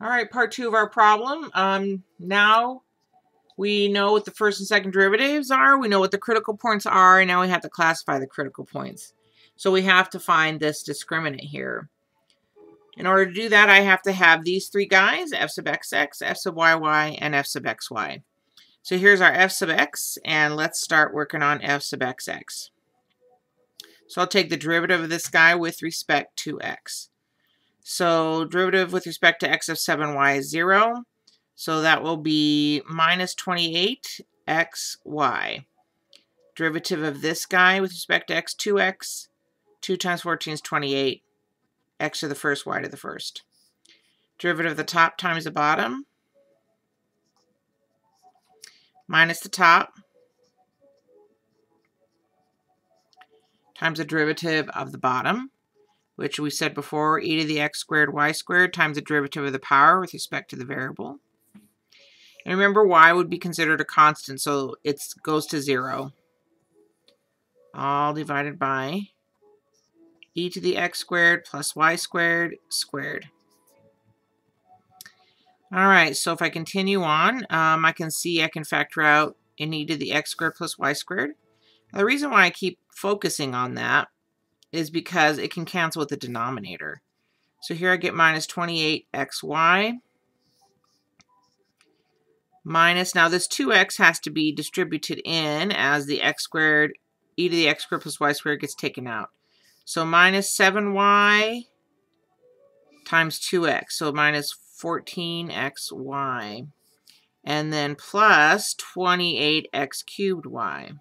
All right, part two of our problem. Um, now we know what the first and second derivatives are. We know what the critical points are. And now we have to classify the critical points. So we have to find this discriminant here. In order to do that, I have to have these three guys, f sub xx, f sub yy, and f sub xy. So here's our f sub x, and let's start working on f sub xx. So I'll take the derivative of this guy with respect to x. So derivative with respect to x of 7y is 0. So that will be minus 28xy. Derivative of this guy with respect to x, 2x. 2 times 14 is 28. x to the first, y to the first. Derivative of the top times the bottom. Minus the top. Times the derivative of the bottom which we said before, e to the x squared y squared times the derivative of the power with respect to the variable. And remember, y would be considered a constant, so it goes to 0. All divided by e to the x squared plus y squared squared. All right, so if I continue on, um, I can see I can factor out in e to the x squared plus y squared. The reason why I keep focusing on that is because it can cancel with the denominator. So here I get minus 28xy minus, now this 2x has to be distributed in as the x squared, e to the x squared plus y squared gets taken out. So minus 7y times 2x, so minus 14xy. And then plus 28x cubed y.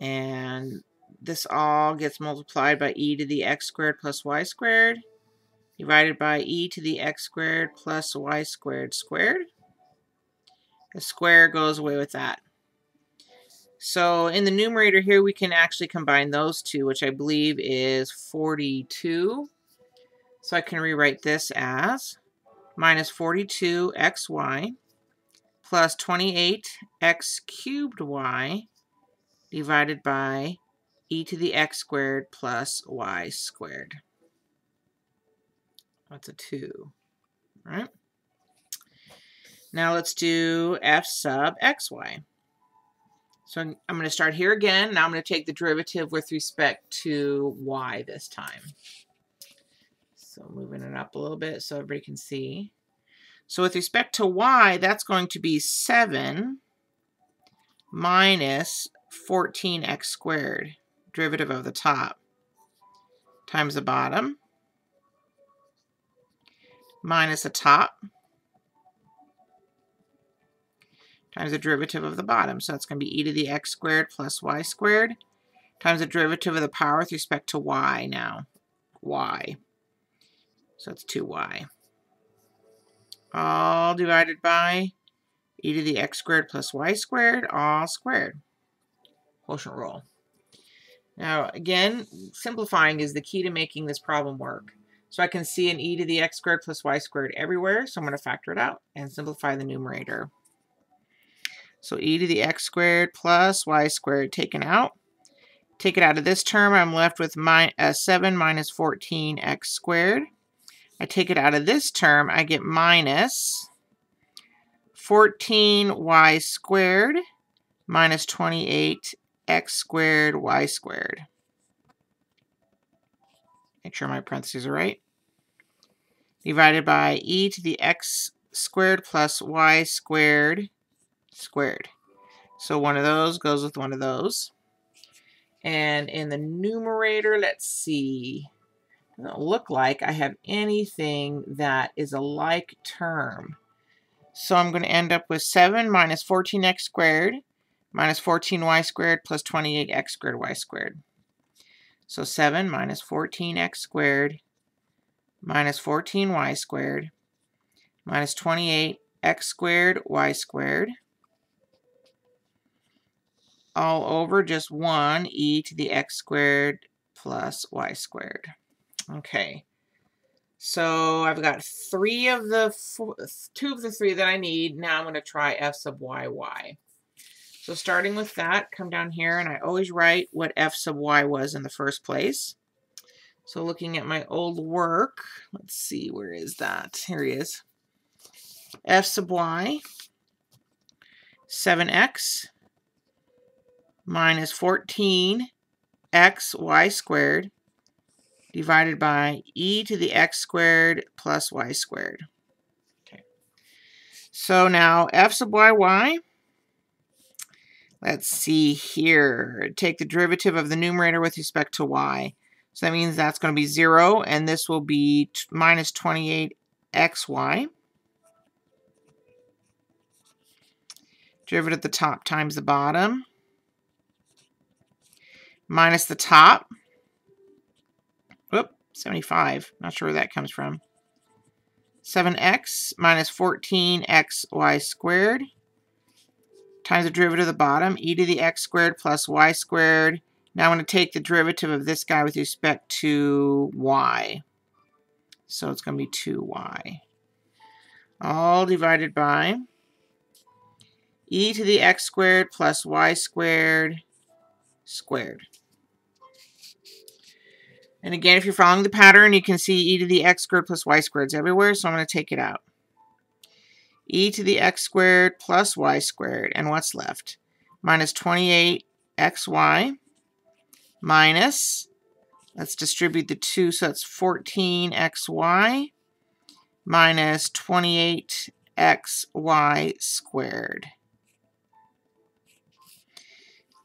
And this all gets multiplied by e to the x squared plus y squared divided by e to the x squared plus y squared squared. The square goes away with that. So in the numerator here, we can actually combine those two, which I believe is 42. So I can rewrite this as minus 42xy plus 28x cubed y divided by e to the x squared plus y squared. That's a 2, right? Now let's do f sub xy. So I'm going to start here again. Now I'm going to take the derivative with respect to y this time. So moving it up a little bit so everybody can see. So with respect to y, that's going to be 7 minus 14x squared, derivative of the top, times the bottom, minus the top, times the derivative of the bottom. So that's going to be e to the x squared plus y squared times the derivative of the power with respect to y now. y. So that's 2y. All divided by e to the x squared plus y squared, all squared quotient rule. Now, again, simplifying is the key to making this problem work. So I can see an e to the x squared plus y squared everywhere, so I'm going to factor it out and simplify the numerator. So e to the x squared plus y squared taken out. Take it out of this term, I'm left with my, uh, 7 minus 14x squared. I take it out of this term, I get minus 14y squared minus 28 x squared y squared. Make sure my parentheses are right. Divided by e to the x squared plus y squared squared. So one of those goes with one of those. And in the numerator, let's see. It doesn't look like I have anything that is a like term. So I'm going to end up with 7 minus 14x squared minus 14y squared plus 28x squared y squared. So 7 minus 14x squared minus 14y squared minus 28x squared y squared all over just 1 e to the x squared plus y squared. Okay, so I've got three of the, two of the three that I need. Now I'm going to try f sub y y. So starting with that, come down here, and I always write what f sub y was in the first place. So looking at my old work, let's see, where is that? Here he is. f sub y, 7x minus 14 x y squared divided by e to the x squared plus y squared. Okay. So now f sub y y, let's see here, take the derivative of the numerator with respect to y. So that means that's going to be 0, and this will be minus 28xy. Derivative at the top times the bottom. Minus the top. Whoop, 75. Not sure where that comes from. 7x minus 14xy squared times the derivative of the bottom, e to the x squared plus y squared now I'm going to take the derivative of this guy with respect to y. So it's going to be 2y. All divided by e to the x squared plus y squared squared. And again, if you're following the pattern, you can see e to the x squared plus y squared is everywhere, so I'm going to take it out. E to the x squared plus y squared, and what's left? Minus 28xy minus, let's distribute the 2, so that's 14xy minus 28xy squared.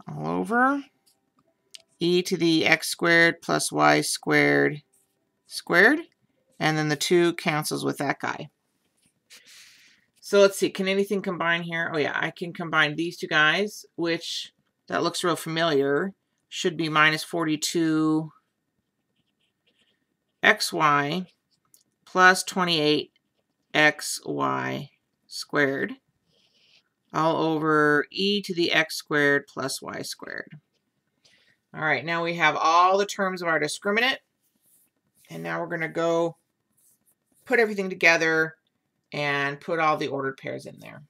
All over e to the x squared plus y squared squared. And then the 2 cancels with that guy. So let's see, can anything combine here? Oh yeah, I can combine these two guys, which that looks real familiar should be minus 42 xy plus 28 xy squared all over e to the x squared plus y squared. All right, now we have all the terms of our discriminant. And now we're going to go put everything together and put all the ordered pairs in there.